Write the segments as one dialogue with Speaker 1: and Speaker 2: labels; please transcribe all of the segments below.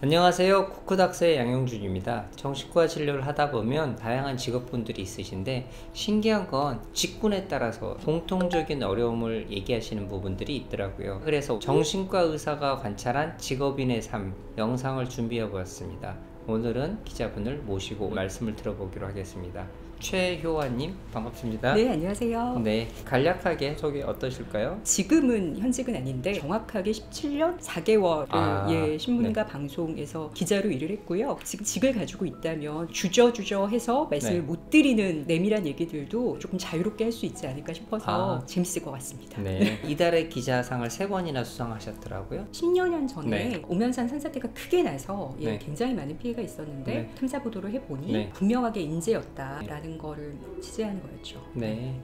Speaker 1: 안녕하세요. 쿠쿠닥스의 양영준입니다. 정신과 진료를 하다 보면 다양한 직업분들이 있으신데 신기한 건 직군에 따라서 공통적인 어려움을 얘기하시는 부분들이 있더라고요. 그래서 정신과 의사가 관찰한 직업인의 삶 영상을 준비해 보았습니다. 오늘은 기자분을 모시고 말씀을 들어보기로 하겠습니다. 최효아님 반갑습니다.
Speaker 2: 네, 안녕하세요.
Speaker 1: 네, 간략하게 소개 어떠실까요?
Speaker 2: 지금은 현직은 아닌데 정확하게 17년 4개월을
Speaker 1: 아,
Speaker 2: 예, 신문과 방송에서 기자로 일을 했고요. 지금 직을 가지고 있다면 주저주저해서 말씀을
Speaker 1: 네.
Speaker 2: 못 드리는 내밀한 얘기들도 조금 자유롭게 할 수 있지 않을까 싶어서
Speaker 1: 아.
Speaker 2: 재밌을 것 같습니다.
Speaker 1: 네, 이달의 기자상을 세 번이나 수상하셨더라고요.
Speaker 2: 10여년 전에
Speaker 1: 네.
Speaker 2: 오면산 산사태가 크게 나서 예,
Speaker 1: 네.
Speaker 2: 굉장히 많은 피해가 있었는데
Speaker 1: 네.
Speaker 2: 탐사 보도를 해보니
Speaker 1: 네.
Speaker 2: 분명하게 인재였다라는 거를 취재한 거였죠.
Speaker 1: 네.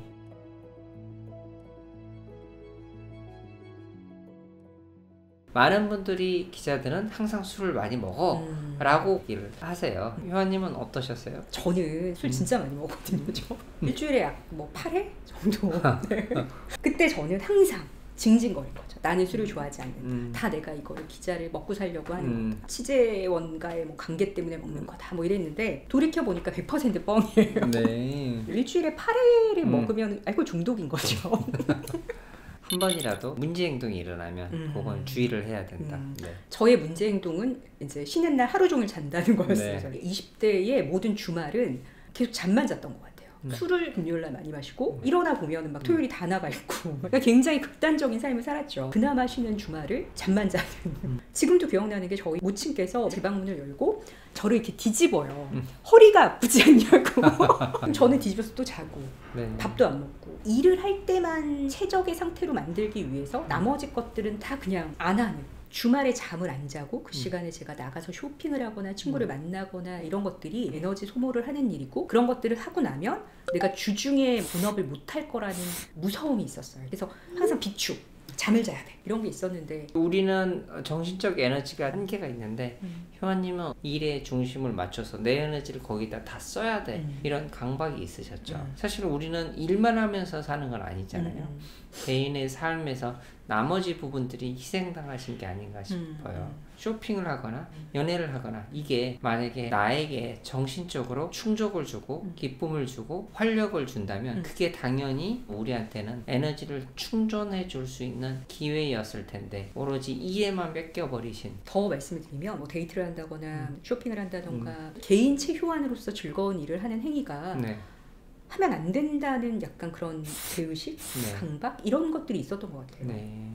Speaker 1: 많은 분들이 기자들은 항상 술을 많이 먹어
Speaker 2: 음.
Speaker 1: 라고 얘기를 하세요. 효아님은 어떠셨어요?
Speaker 2: 저는 술
Speaker 1: 음.
Speaker 2: 진짜 많이 먹거든요. 저 일주일에 약 뭐 8회 정도. 네. 그때 저는 항상 징징거린 거죠. 나는 술을 좋아하지 않는다.
Speaker 1: 음.
Speaker 2: 다 내가 이거를 기자를 먹고 살려고 하는
Speaker 1: 음.
Speaker 2: 거다. 취재원과의 뭐 관계 때문에 먹는 거다. 뭐 이랬는데 돌이켜 보니까 100% 뻥이에요.
Speaker 1: 네.
Speaker 2: 일주일에 8회를
Speaker 1: 음.
Speaker 2: 먹으면 알코올 중독인 거죠.
Speaker 1: 한 번이라도 문제 행동이 일어나면
Speaker 2: 음.
Speaker 1: 그건 주의를 해야 된다.
Speaker 2: 음.
Speaker 1: 네.
Speaker 2: 저의 문제 행동은 이제 쉬는 날 하루 종일 잔다는 거였어요.
Speaker 1: 네.
Speaker 2: 저는. 20대의 모든 주말은 계속 잠만 잤던 것 같아요.
Speaker 1: 네.
Speaker 2: 술을 금요일 날 많이 마시고
Speaker 1: 음.
Speaker 2: 일어나 보면은 막 토요일이 다 나가 있고 그러니까 굉장히 극단적인 삶을 살았죠. 그나마 쉬는 주말을 잠만 자는.
Speaker 1: 음.
Speaker 2: 지금도 기억나는 게 저희 모친께서 제 방문을 열고 저를 이렇게 뒤집어요.
Speaker 1: 음.
Speaker 2: 허리가 아프지 않냐고. 저는 뒤집어서 또 자고
Speaker 1: 네.
Speaker 2: 밥도 안 먹고 일을 할 때만 최적의 상태로 만들기 위해서 나머지 것들은 다 그냥 안 하는 주말에 잠을 안 자고 그
Speaker 1: 음.
Speaker 2: 시간에 제가 나가서 쇼핑을 하거나 친구를 만나거나 이런 것들이 에너지 소모를 하는 일이고 그런 것들을 하고 나면 내가 주중에 본업을 못할 거라는 무서움이 있었어요. 그래서 항상 비축 잠을 자야 돼 이런 게 있었는데
Speaker 1: 우리는 정신적 에너지가 한계가 있는데
Speaker 2: 음.
Speaker 1: 효아님은 일에 중심을 맞춰서 내 에너지를 거기다 다 써야 돼
Speaker 2: 음.
Speaker 1: 이런 강박이 있으셨죠.
Speaker 2: 음.
Speaker 1: 사실 우리는 일만 하면서 사는 건 아니잖아요.
Speaker 2: 음,
Speaker 1: 개인의 삶에서 나머지 부분들이 희생당하신 게 아닌가 싶어요.
Speaker 2: 음.
Speaker 1: 쇼핑을 하거나
Speaker 2: 음.
Speaker 1: 연애를 하거나 이게 만약에 나에게 정신적으로 충족을 주고
Speaker 2: 음.
Speaker 1: 기쁨을 주고 활력을 준다면
Speaker 2: 음.
Speaker 1: 그게 당연히 우리한테는 에너지를 충전해 줄 수 있는 기회였을 텐데 오로지 이에만 뺏겨버리신
Speaker 2: 더 말씀을 드리면 뭐 데이트를 한다거나
Speaker 1: 음.
Speaker 2: 쇼핑을 한다던가 개인 체효안으로서 즐거운 일을 하는 행위가
Speaker 1: 네.
Speaker 2: 하면 안 된다는 약간 그런 죄의식,
Speaker 1: 네.
Speaker 2: 강박 이런 것들이 있었던 것 같아요.
Speaker 1: 네.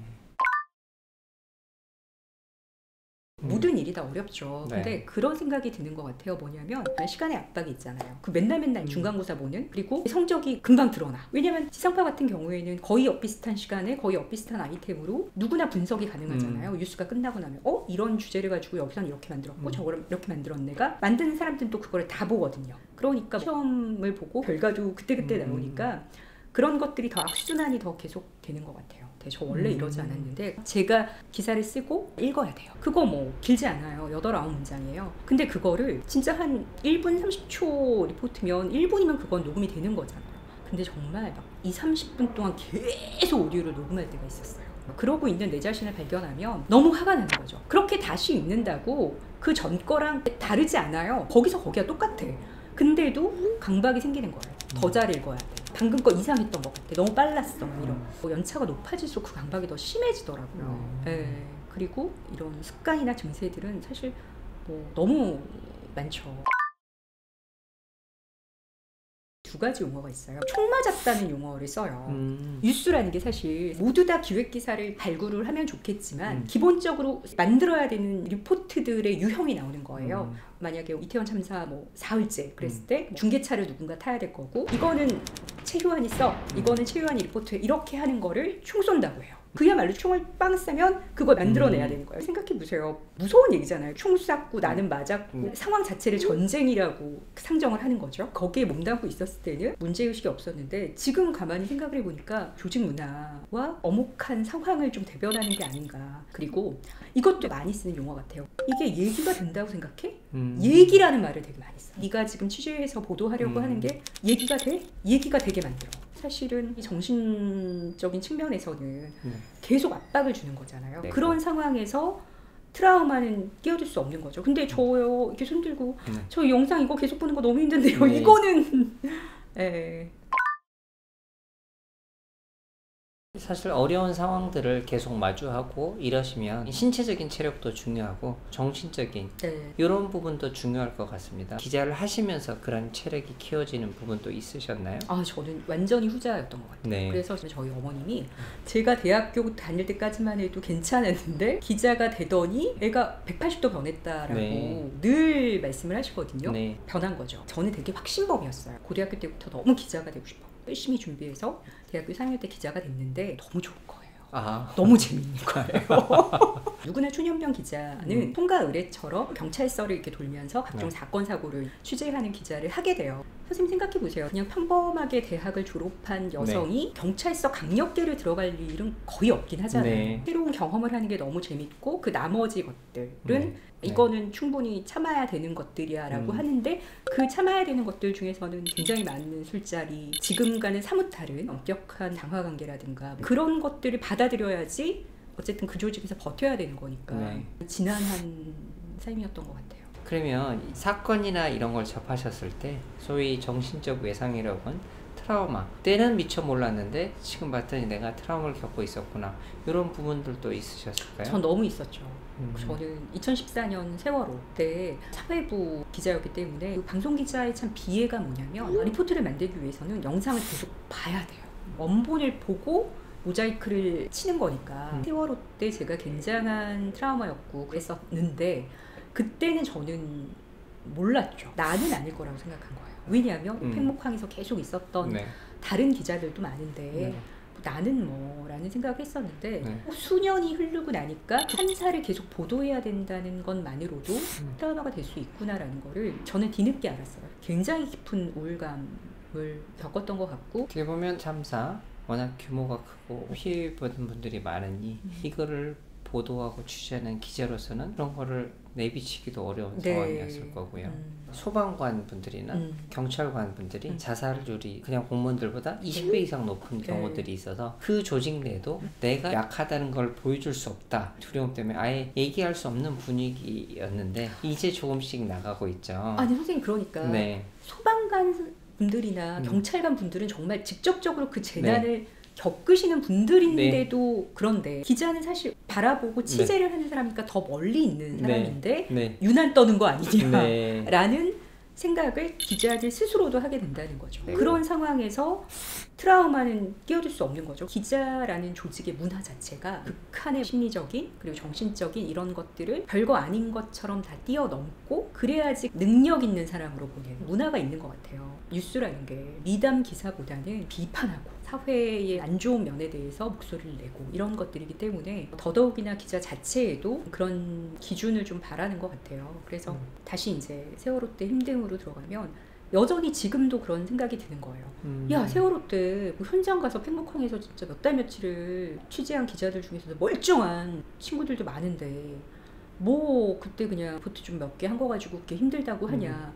Speaker 2: 모든 일이 다 어렵죠.
Speaker 1: 네.
Speaker 2: 근데 그런 생각이 드는 것 같아요. 뭐냐면 시간의 압박이 있잖아요. 그 맨날 맨날
Speaker 1: 음.
Speaker 2: 중간고사 보는 그리고 성적이 금방 드러나. 왜냐면 지상파 같은 경우에는 거의 엇비슷한 시간에 거의 엇비슷한 아이템으로 누구나 분석이 가능하잖아요. 뉴스가 끝나고 나면 어 이런 주제를 가지고 여기서는 이렇게 만들었고
Speaker 1: 음.
Speaker 2: 저거를 이렇게 만들었네가 만드는 사람들은 또 그거를 다 보거든요. 그러니까 시험을 보고 결과도 그때그때
Speaker 1: 음.
Speaker 2: 나오니까 그런 것들이 더 악순환이 더 계속 되는 것 같아요. 저 원래
Speaker 1: 음.
Speaker 2: 이러지 않았는데 제가 기사를 쓰고 읽어야 돼요. 그거 뭐 길지 않아요. 여덟 아홉 문장이에요. 근데 그거를 진짜 한 1분 30초 리포트면 1분이면 그건 녹음이 되는 거잖아요. 근데 정말 막 2, 30분 동안 계속 오디오를 녹음할 때가 있었어요. 그러고 있는 내 자신을 발견하면 너무 화가 나는 거죠. 그렇게 다시 읽는다고 그 전 거랑 다르지 않아요. 거기서 거기가 똑같아. 근데도 강박이 생기는 거예요. 더 잘 읽어야 돼. 방금 거 이상했던 것 같아. 너무 빨랐어. 뭐 이런. 뭐 연차가 높아질수록 그 강박이 더 심해지더라고요.
Speaker 1: 음.
Speaker 2: 예. 그리고 이런 습관이나 증세들은 사실 뭐 너무 많죠. 두 가지 용어가 있어요. 총 맞았다는 용어를 써요.
Speaker 1: 음.
Speaker 2: 뉴스라는 게 사실 모두 다 기획 기사를 발굴을 하면 좋겠지만
Speaker 1: 음.
Speaker 2: 기본적으로 만들어야 되는 리포트들의 유형이 나오는 거예요.
Speaker 1: 음.
Speaker 2: 만약에 이태원 참사 뭐 사흘째 그랬을
Speaker 1: 음.
Speaker 2: 때 중계차를 누군가 타야 될 거고 이거는 최효한이 써 이거는 최효한이 리포트해 이렇게 하는 거를 총 쏜다고 해요. 그야말로 총을 빵 쏘면 그걸 만들어내야
Speaker 1: 음.
Speaker 2: 되는 거예요. 생각해 보세요. 무서운 얘기잖아요. 총 쐈고 나는 맞았고
Speaker 1: 음.
Speaker 2: 상황 자체를 전쟁이라고 상정을 하는 거죠. 거기에 몸담고 있었을 때는 문제의식이 없었는데 지금 가만히 생각을 해보니까 조직 문화와 어목한 상황을 좀 대변하는 게 아닌가. 그리고 이것도 많이 쓰는 용어 같아요. 이게 얘기가 된다고 생각해?
Speaker 1: 음.
Speaker 2: 얘기라는 말을 되게 많이 써. 네가 지금 취재해서 보도하려고
Speaker 1: 음.
Speaker 2: 하는 게 얘기가 돼? 얘기가 되게 만들어. 사실은 이 정신적인 측면에서는
Speaker 1: 네.
Speaker 2: 계속 압박을 주는 거잖아요.
Speaker 1: 네,
Speaker 2: 그런 상황에서 트라우마는 끼어들 수 없는 거죠. 근데 저요 이렇게 손 들고
Speaker 1: 네.
Speaker 2: 저 영상 이거 계속 보는 거 너무 힘든데요.
Speaker 1: 네.
Speaker 2: 이거는 예.
Speaker 1: 사실 어려운 상황들을 계속 마주하고 이러시면 신체적인 체력도 중요하고 정신적인
Speaker 2: 네.
Speaker 1: 이런 부분도 중요할 것 같습니다. 기자를 하시면서 그런 체력이 키워지는 부분도 있으셨나요?
Speaker 2: 아 저는 완전히 후자였던 것 같아요.
Speaker 1: 네.
Speaker 2: 그래서 저희 어머님이 제가 대학교 다닐 때까지만 해도 괜찮았는데 기자가 되더니 애가 180도 변했다라고
Speaker 1: 네.
Speaker 2: 늘 말씀을 하시거든요.
Speaker 1: 네.
Speaker 2: 변한 거죠. 저는 되게 확신범이었어요. 고등학교 때부터 너무 기자가 되고 싶어. 열심히 준비해서 대학교 3학년 때 기자가 됐는데 너무 좋은 거예요.
Speaker 1: 아,
Speaker 2: 너무 재밌는 거예요. 누구나 초년병 기자는
Speaker 1: 음.
Speaker 2: 통과 의뢰처럼 경찰서를 이렇게 돌면서 각종
Speaker 1: 네.
Speaker 2: 사건 사고를 취재하는 기자를 하게 돼요. 선생님 생각해 보세요. 그냥 평범하게 대학을 졸업한 여성이 경찰서 강력계를 들어갈 일은 거의 없긴 하잖아요.
Speaker 1: 네.
Speaker 2: 새로운 경험을 하는 게 너무 재밌고 그 나머지 것들은
Speaker 1: 네.
Speaker 2: 이거는 충분히 참아야 되는 것들이야라고
Speaker 1: 음.
Speaker 2: 하는데 그 참아야 되는 것들 중에서는 굉장히 많은 술자리, 지금과는 사뭇 다른 엄격한 장화 관계라든가 그런 것들을 받아들여야지 어쨌든 그 조직에서 버텨야 되는 거니까
Speaker 1: 네.
Speaker 2: 지난한 삶이었던 것 같아요.
Speaker 1: 그러면 이 사건이나 이런 걸 접하셨을 때 소위 정신적 외상이라고 하는 트라우마 때는 미처 몰랐는데 지금 봤더니 내가 트라우마를 겪고 있었구나 이런 부분들도 있으셨을까요?
Speaker 2: 전 너무 있었죠.
Speaker 1: 음.
Speaker 2: 저는 2014년 세월호 때 사회부 기자였기 때문에 그 방송 기자의 참 비애가 뭐냐면 리포트를 만들기 위해서는 영상을 계속 봐야 돼요. 원본을 보고 모자이크를 치는 거니까
Speaker 1: 음.
Speaker 2: 세월호 때 제가 굉장한 트라우마였고 그랬었는데 그때는 저는 몰랐죠. 나는 아닐 거라고 생각한 거예요. 왜냐하면
Speaker 1: 음.
Speaker 2: 팽목항에서 계속 있었던
Speaker 1: 네.
Speaker 2: 다른 기자들도 많은데
Speaker 1: 네.
Speaker 2: 나는 뭐라는 생각을 했었는데
Speaker 1: 네.
Speaker 2: 어, 수년이 흐르고 나니까 판사를 계속 보도해야 된다는 것만으로도
Speaker 1: 음.
Speaker 2: 트라우마가 될 수 있구나라는 거를 저는 뒤늦게 알았어요. 굉장히 깊은 우울감을 겪었던 것 같고
Speaker 1: 어떻게 보면 참사 워낙 규모가 크고 피해 받은 분들이 많으니
Speaker 2: 음.
Speaker 1: 이거를 보도하고 취재하는 기자로서는 그런 거를 내비치기도 어려운
Speaker 2: 네.
Speaker 1: 상황이었을 거고요.
Speaker 2: 음.
Speaker 1: 소방관 분들이나
Speaker 2: 음.
Speaker 1: 경찰관 분들이
Speaker 2: 음.
Speaker 1: 자살률이 그냥 공무원들보다 20배 이상 높은
Speaker 2: 네.
Speaker 1: 경우들이 있어서 그 조직 내도 내가 약하다는 걸 보여줄 수 없다 두려움 때문에 아예 얘기할 수 없는 분위기였는데 이제 조금씩 나가고 있죠.
Speaker 2: 아니 선생님 그러니까
Speaker 1: 네,
Speaker 2: 소방관 분들이나
Speaker 1: 음. 네.
Speaker 2: 경찰관 분들은 정말 직접적으로 그 재난을 겪으시는 분들인데도 그런데 기자는 사실 바라보고 취재를 하는 사람이니까 더 멀리 있는
Speaker 1: 네.
Speaker 2: 사람인데
Speaker 1: 네,
Speaker 2: 유난 떠는 거 아니냐
Speaker 1: 네,
Speaker 2: 라는 생각을 기자들 스스로도 하게 된다는 거죠.
Speaker 1: 네.
Speaker 2: 그런 상황에서 트라우마는 끼어들 수 없는 거죠. 기자라는 조직의 문화 자체가 극한의 심리적인 그리고 정신적인 이런 것들을 별거 아닌 것처럼 다 뛰어넘고 그래야지 능력 있는 사람으로 보는 문화가 있는 것 같아요. 뉴스라는 게 미담 기사보다는 비판하고 사회의 안 좋은 면에 대해서 목소리를 내고 이런 것들이기 때문에 더더욱이나 기자 자체에도 그런 기준을 좀 바라는 것 같아요. 그래서
Speaker 1: 음.
Speaker 2: 다시 이제 세월호 때 힘듦으로 들어가면 여전히 지금도 그런 생각이 드는 거예요.
Speaker 1: 음.
Speaker 2: 야 세월호 때 뭐 현장 가서 팽목항에서 진짜 몇 달 며칠을 취재한 기자들 중에서도 멀쩡한 친구들도 많은데 뭐 그때 그냥 보트 좀 몇 개 한 거 가지고 그렇게 힘들다고
Speaker 1: 음.
Speaker 2: 하냐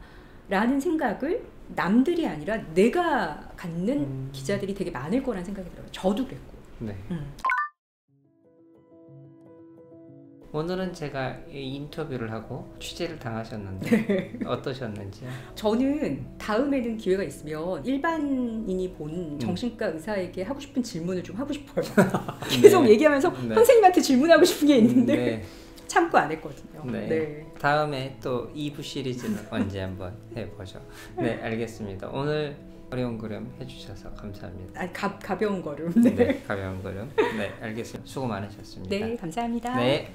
Speaker 2: 라는 생각을 남들이 아니라 내가 갖는
Speaker 1: 음.
Speaker 2: 기자들이 되게 많을 거라는 생각이 들어요. 저도 그랬고.
Speaker 1: 네. 오늘은 제가 이 인터뷰를 하고 취재를 당하셨는데
Speaker 2: 네.
Speaker 1: 어떠셨는지요?
Speaker 2: 저는 다음에는 기회가 있으면 일반인이 본
Speaker 1: 음.
Speaker 2: 정신과 의사에게 하고 싶은 질문을 좀 하고 싶어요. 계속
Speaker 1: 네.
Speaker 2: 얘기하면서
Speaker 1: 네.
Speaker 2: 선생님한테 질문하고 싶은 게 있는데
Speaker 1: 네.
Speaker 2: 참고 안 했거든요.
Speaker 1: 네.
Speaker 2: 네.
Speaker 1: 다음에 또 2부 시리즈는 언제 한번 해보죠. 네, 알겠습니다. 오늘 어려운 그림 해주셔서 감사합니다.
Speaker 2: 아, 가, 가벼운 걸음.
Speaker 1: 네,
Speaker 2: 네.
Speaker 1: 가벼운 그림. 네, 알겠습니다. 수고 많으셨습니다.
Speaker 2: 네, 감사합니다.
Speaker 1: 네.